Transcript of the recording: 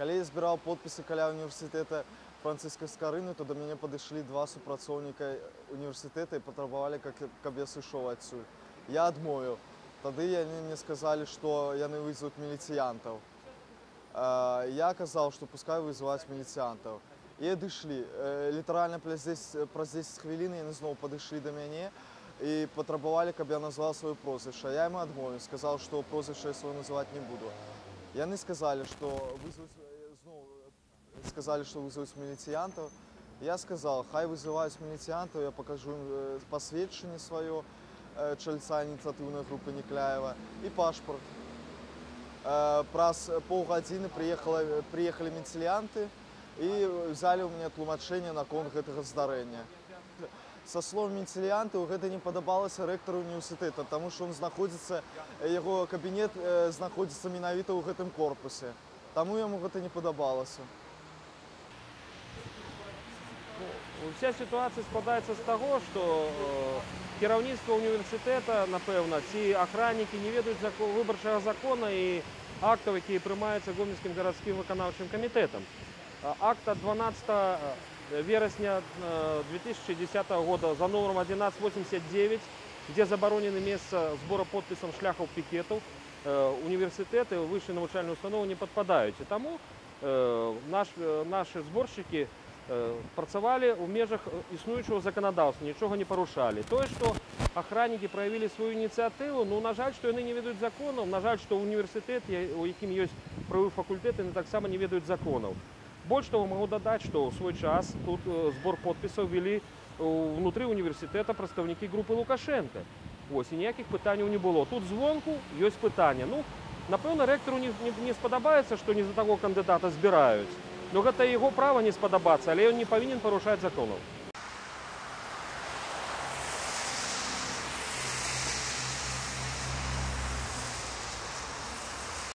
Калі я збіраў подпісы каля універсітэта францыскай скарыны, то да мяне падышлі два супрацоўніка універсітэта і патрабавалі, каб, каб я сышоў адсюль. Я адмовіў. Тады яны мне сказалі, што яны вызовуць міліцыянтаў. Э, Я казаў, што пускай вызываюць міліцыянтаў. І адышлі. Э, Літаральна праз 10, праз 10 хвілін яны зноў падышлі да мяне і патрабавалі, каб я назваў сваё прозвішча. Я ім адмовіў, сказаў, што прозвішча я сваё называць не буду. Яны сказалі, што вызовуць э, зноў э, сказалі, што вызовуць міліцыянтаў. Я сказал, хай вызываюць міліцыянтаў, я покажу ім э, пасведчанне сваё э, чальца ініцыятыўнай групы Некляева і пашпарт. Э, Праз паўгадзіны прыехала прыехалі міліцыянты і взялі ў мяне тлумачэнне наконт гэтага здарэння. Са слоў міліцыянтаў гэта не падабалася рэктару універсітэта, таму што ён знаходзіцца яго кабінет э, знаходзіцца менавіта ў гэтым корпусе. Таму яму гэта не падабалася. Вся ситуація складаецца з таго, што э, кіраўніцтва універсітэта, напэўна, ці ахраннікі не ведаюць закон, выбарчага закона і актаў, якія прымаюцца гомельскім гарадскім выканаўчым камітэтам. А, Акт ад 12 верасня э, 2010 года за номером 1189, дзе забаронены месца збора подпісам шляхаў пікетаў, э, універсітэты, высшыя навучальныя установы не падпадаюць. І таму э, наш, э, нашы зборшчыкі э, працавалі ў межах э, існуючага заканадаўства, нічога не парушалі. Тое, што ахраннікі праявілі сваю ініцыятыву, ну, на жаль, што яны не ведаюць законаў, на жаль, што універсітэт, я- у якім ёсць правы факультэты, яны таксама не ведаюць законаў. Больш того, магу дадаць, што ў свой час тут э, збор подпісаў вялі ўнутры універсітэта прадстаўнікі групы Лукашенко. Вось, і ніякіх пытанняў не было. Тут звонку ёсць пытанне. Ну, напэўна, рэктару не, не, не спадабаецца, што не за таго кандыдата збіраюць. ну гэта яго права не спадабацца, але ён не павінен парушаць законаў.